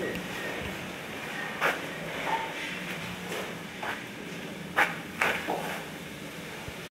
clear.